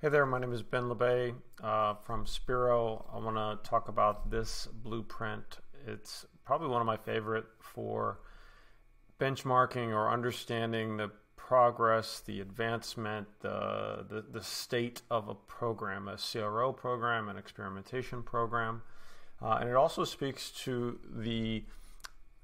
Hey there, my name is Ben Labay uh, from Speero. I want to talk about this blueprint. It's probably one of my favorite for benchmarking or understanding the progress, the advancement, the, the, the state of a program, a CRO program, an experimentation program. Uh, and it also speaks to the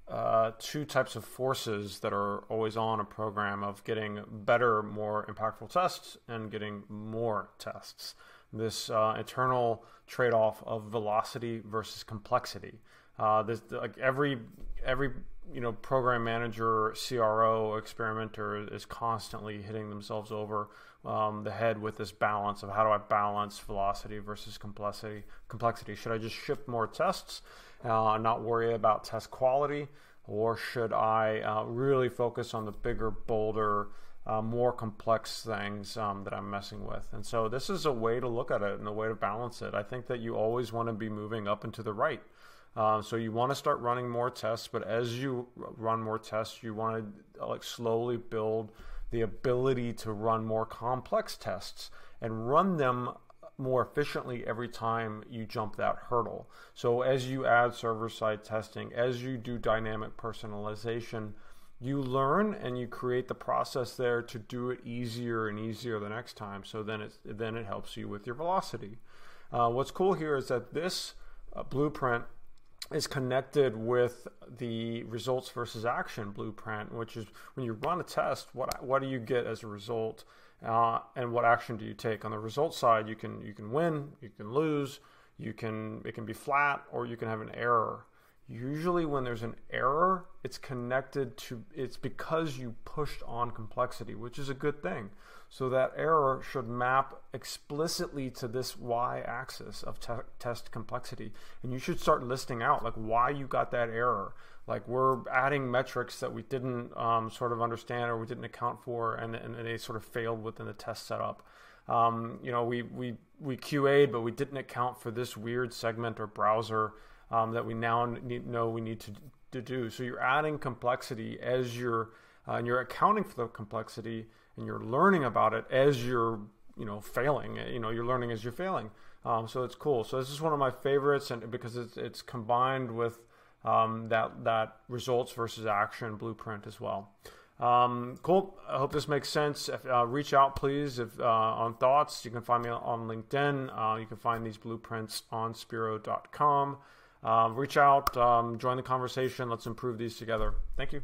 uh, two types of forces that are always on a program of getting better, more impactful tests and getting more tests. This uh, eternal trade-off of velocity versus complexity. Uh, this, like every every you know program manager, CRO, experimenter is constantly hitting themselves over um, the head with this balance of how do I balance velocity versus complexity. Complexity. Should I just ship more tests? uh, not worry about test quality, or should I uh, really focus on the bigger, bolder, uh, more complex things um, that I'm messing with? And so this is a way to look at it and a way to balance it. I think that you always want to be moving up and to the right. Uh, so you want to start running more tests, but as you run more tests, you want to like slowly build the ability to run more complex tests and run them more efficiently every time you jump that hurdle. So as you add server-side testing, as you do dynamic personalization, you learn and you create the process there to do it easier and easier the next time. So then it then it helps you with your velocity. Uh, what's cool here is that this uh, blueprint is connected with the results versus action blueprint, which is when you run a test, what what do you get as a result? uh, and what action do you take on the result side you can you can win you can lose you can it can be flat or you can have an error usually when there's an error it's connected to it's because you pushed on complexity which is a good thing. So that error should map explicitly to this y-axis of te test complexity. And you should start listing out like why you got that error. Like we're adding metrics that we didn't um, sort of understand or we didn't account for and, and, they sort of failed within the test setup. Um, you know we, we, we QA'd but we didn't account for this weird segment or browser um, that we now need, know we need to, to do. So you're adding complexity as you're uh, and you're accounting for the complexity and you're learning about it as you're you know failing. You know you're learning as you're failing. Um, so it's cool. So this is one of my favorites, and because it's, it's combined with um, that that results versus action blueprint as well. Um, cool. I hope this makes sense. If, uh, reach out, please, if uh, on thoughts. You can find me on LinkedIn. Uh, you can find these blueprints on Speero.com. Um, reach out, um, join the conversation. Let's improve these together. Thank you.